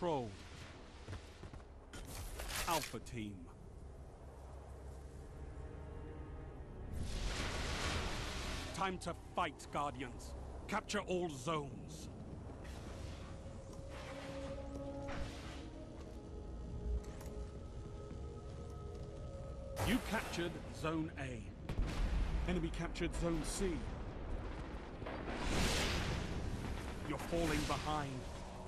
control. Alpha Team. Time to fight, Guardians. Capture all zones. You captured Zone A. Enemy captured Zone C. You're falling behind.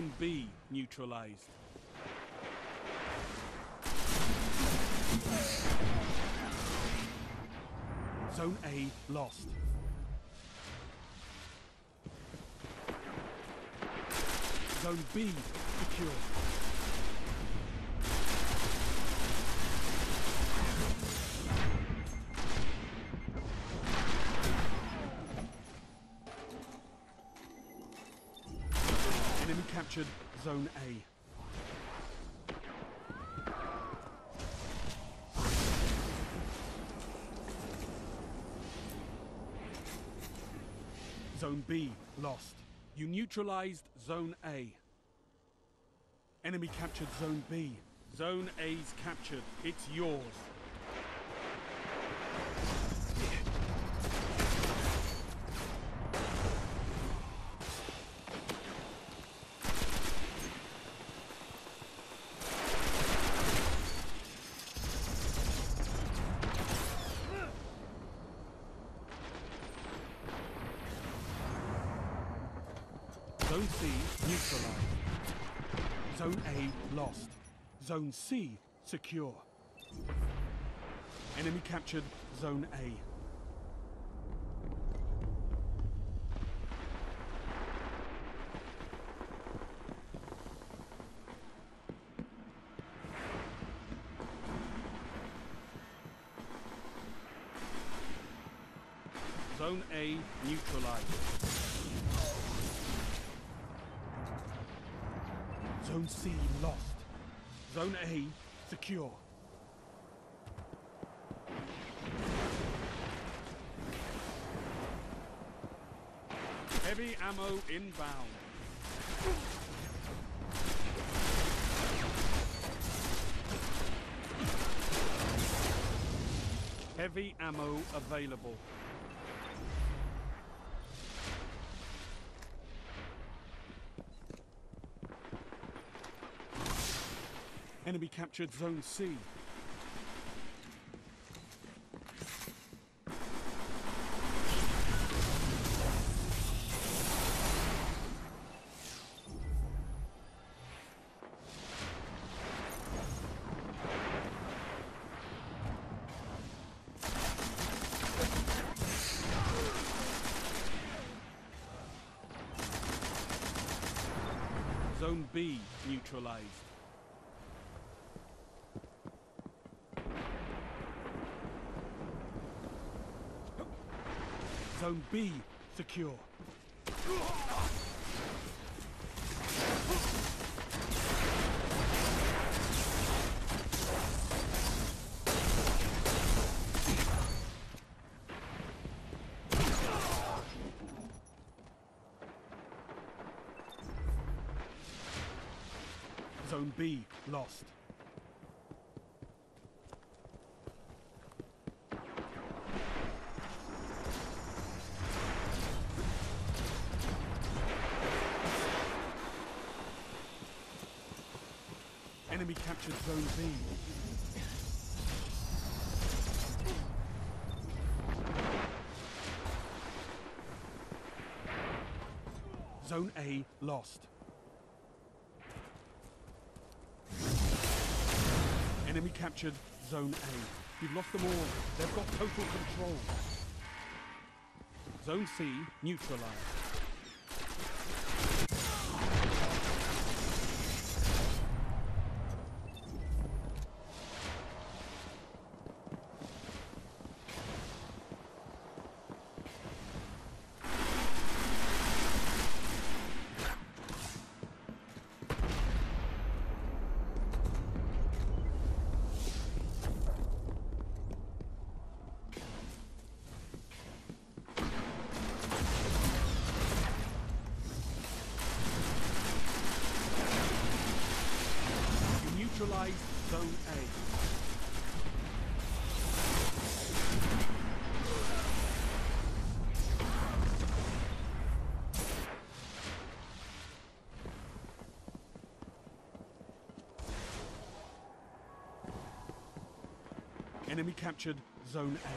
Zone B neutralized. Zone A lost. Zone B secure. Enemy captured Zone A. Zone B lost. You neutralized Zone A. Enemy captured Zone B. Zone A's captured. It's yours. Zone C neutralized. Zone A lost. Zone C secure. Enemy captured Zone A. Zone A neutralized. Zone C lost. Zone A secure. Heavy ammo inbound. Heavy ammo available. Enemy captured Zone C. Zone B neutralized. Zone B secure. Zone B lost. Enemy captured Zone A lost. Enemy captured Zone A. You've lost them all. They've got total control. Zone C neutralized. Occupied Zone A. Enemy captured Zone A.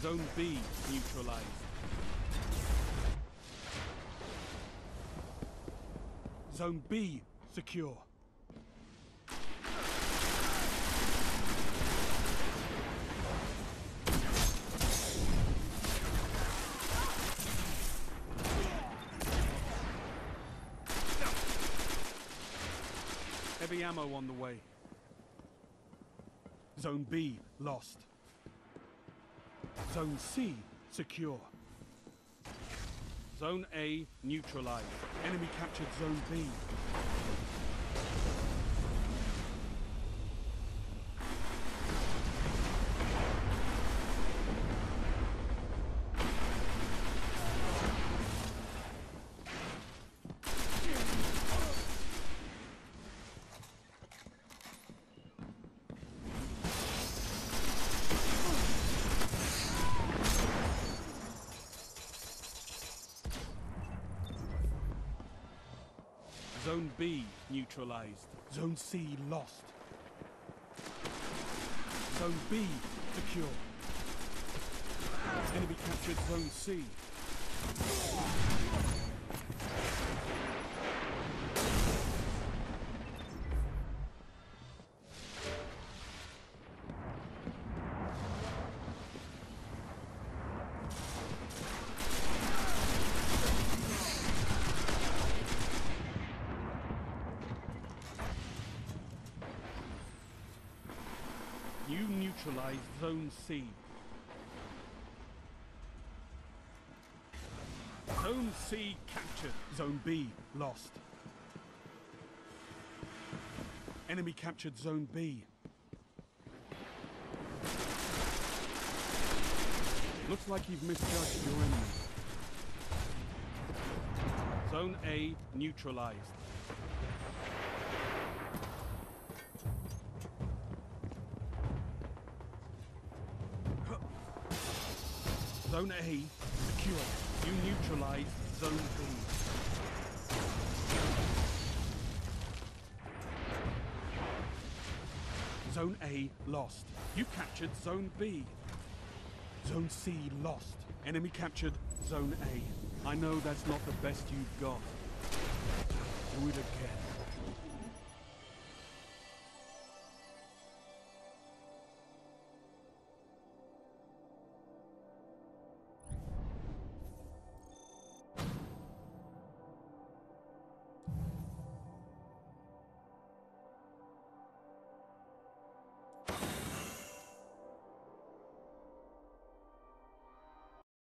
Zone B neutralized. Zone B secure. Heavy ammo on the way. Zone B lost. Zone C secure. Zone A neutralized. Enemy captured Zone B. Zone B neutralized. Zone C lost. Zone B secure. Enemy captured Zone C. You neutralized Zone C. Zone C captured. Zone B lost. Enemy captured Zone B. Looks like you've misjudged your enemy. Zone A neutralized. Zone A secure. You neutralize Zone B. Zone A lost. You captured Zone B. Zone C lost. Enemy captured Zone A. I know that's not the best you've got. Do it again.